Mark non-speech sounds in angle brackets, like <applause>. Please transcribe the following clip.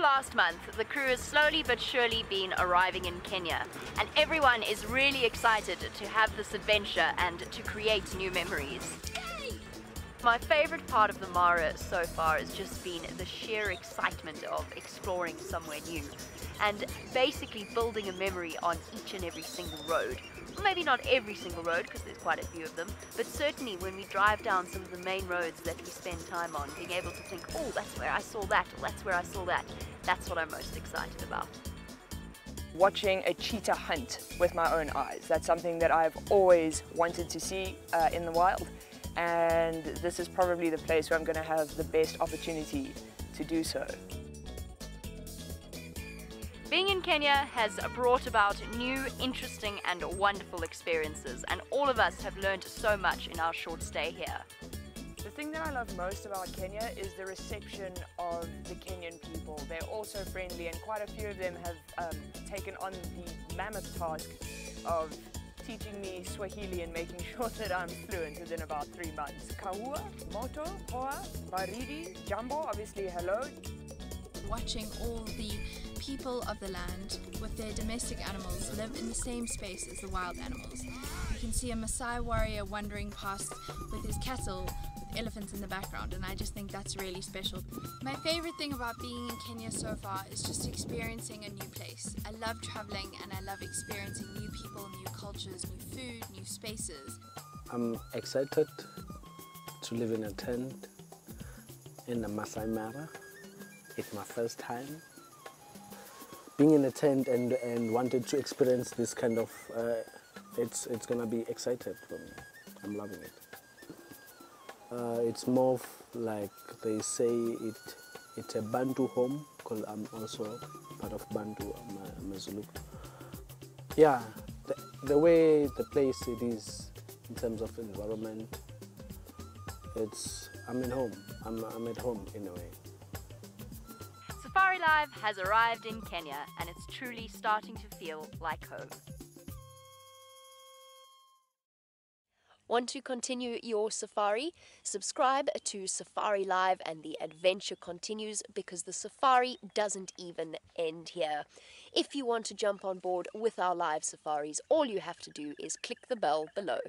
last month, the crew has slowly but surely been arriving in Kenya, and everyone is really excited to have this adventure and to create new memories. My favorite part of the Mara so far has just been the sheer excitement of exploring somewhere new and basically building a memory on each and every single road. Maybe not every single road because there's quite a few of them, but certainly when we drive down some of the main roads that we spend time on, being able to think, oh, that's where I saw that, or that's where I saw that, that's what I'm most excited about. Watching a cheetah hunt with my own eyes. That's something that I've always wanted to see uh, in the wild. And this is probably the place where I'm going to have the best opportunity to do so. Being in Kenya has brought about new, interesting, and wonderful experiences, and all of us have learned so much in our short stay here. The thing that I love most about Kenya is the reception of the Kenyan people. They're also friendly, and quite a few of them have um, taken on the mammoth task of teaching me Swahili and making <laughs> sure that I'm fluent within about three months. Kahua, moto, hoa, baridi, jambo, obviously hello. Watching all the people of the land with their domestic animals live in the same space as the wild animals. You can see a Maasai warrior wandering past with his cattle with elephants in the background and I just think that's really special. My favorite thing about being in Kenya so far is just experiencing a new place. I love traveling and I love experiencing new people, new cultures, new food, new spaces. I'm excited to live in a tent in the Maasai Mara. It's my first time being in a tent and, and wanted to experience this kind of, uh, it's, it's gonna be excited for me. I'm loving it. Uh, it's more like they say it, it's a Bantu home because I'm also part of Bantu, I'm a, I'm a Zulu. Yeah, the, the way the place it is in terms of environment, it's, I'm at home. I'm, I'm at home in a way. Safari Live has arrived in Kenya and it's truly starting to feel like home. Want to continue your safari? Subscribe to Safari Live and the adventure continues because the safari doesn't even end here. If you want to jump on board with our live safaris, all you have to do is click the bell below.